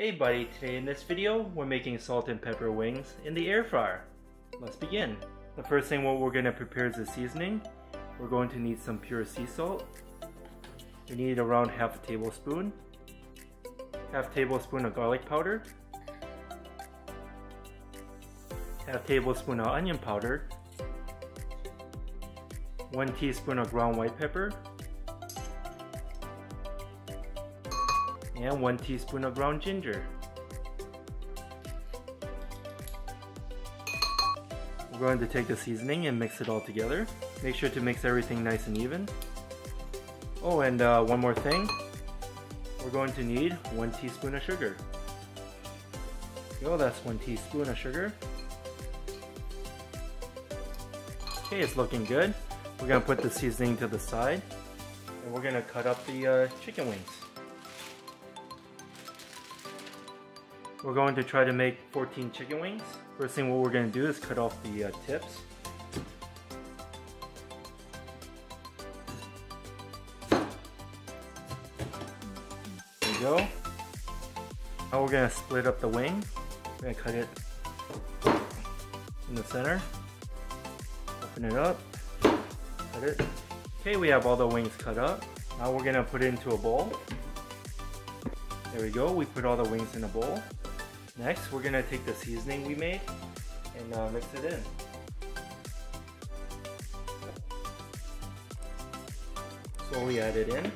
Hey buddy, today in this video we're making salt and pepper wings in the air fryer. Let's begin. The first thing what we're going to prepare is the seasoning. We're going to need some pure sea salt. We need around half a tablespoon. Half tablespoon of garlic powder. Half tablespoon of onion powder. One teaspoon of ground white pepper. And 1 teaspoon of ground ginger. We're going to take the seasoning and mix it all together. Make sure to mix everything nice and even. Oh, and uh, one more thing. We're going to need 1 teaspoon of sugar. Oh, that's 1 teaspoon of sugar. Okay, it's looking good. We're going to put the seasoning to the side. And we're going to cut up the uh, chicken wings. We're going to try to make 14 chicken wings. First thing what we're going to do is cut off the uh, tips. There we go. Now we're going to split up the wing. We're to cut it in the center. Open it up. Cut it. Okay, we have all the wings cut up. Now we're going to put it into a bowl. There we go, we put all the wings in a bowl. Next, we're gonna take the seasoning we made and uh, mix it in. Slowly add it in.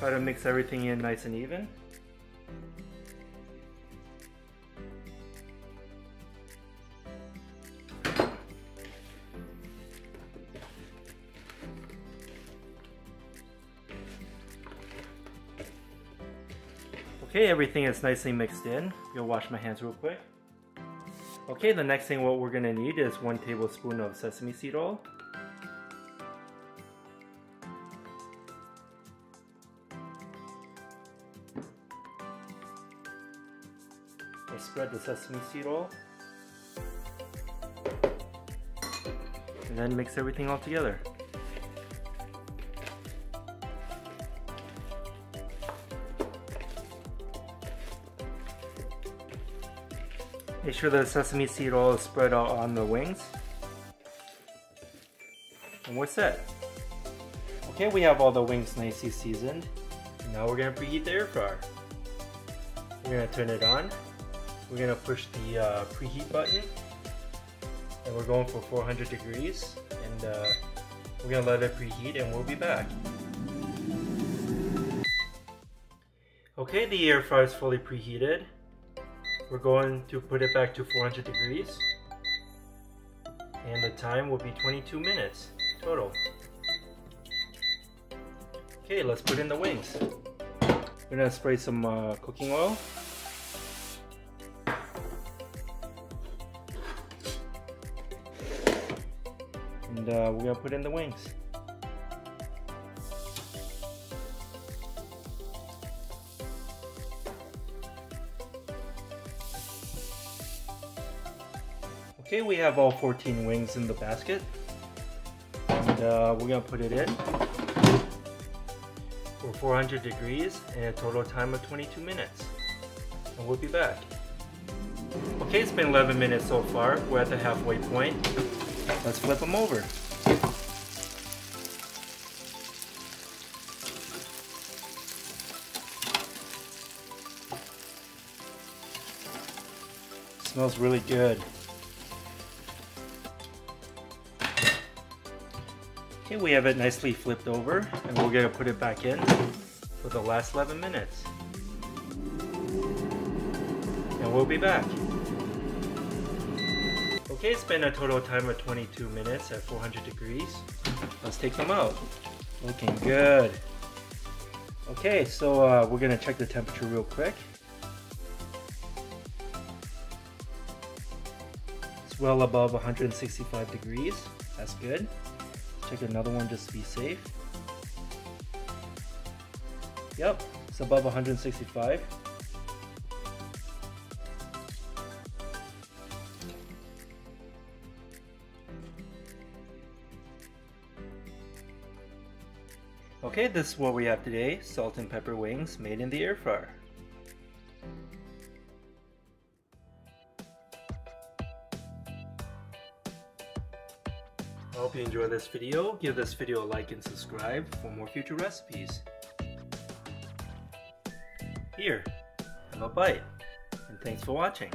Try to mix everything in nice and even. Okay, everything is nicely mixed in. Gonna wash my hands real quick. Okay, the next thing what we're gonna need is one tablespoon of sesame seed oil. I spread the sesame seed oil. And then mix everything all together. Make sure the sesame seed oil is spread out on the wings. And we're set. Okay, we have all the wings nicely seasoned. Now we're gonna preheat the air fryer. We're gonna turn it on. We're gonna push the uh, preheat button. And we're going for 400 degrees. And uh, we're gonna let it preheat and we'll be back. Okay, the air fryer is fully preheated. We're going to put it back to 400 degrees. And the time will be 22 minutes total. Okay, let's put in the wings. We're gonna spray some uh, cooking oil. And uh, we're gonna put in the wings. Okay, we have all 14 wings in the basket. And uh, we're gonna put it in for 400 degrees and a total time of 22 minutes. And we'll be back. Okay, it's been 11 minutes so far. We're at the halfway point. Let's flip them over. Smells really good. Okay, we have it nicely flipped over and we're gonna put it back in for the last 11 minutes. And we'll be back. Okay, it's been a total time of 22 minutes at 400 degrees. Let's take them out. Looking good. Okay, so uh, we're gonna check the temperature real quick. It's well above 165 degrees. That's good. Check another one just to be safe. Yep, it's above 165. Okay, this is what we have today, salt and pepper wings made in the air fryer. I hope you enjoyed this video. Give this video a like and subscribe for more future recipes. Here, have a bite, and thanks for watching.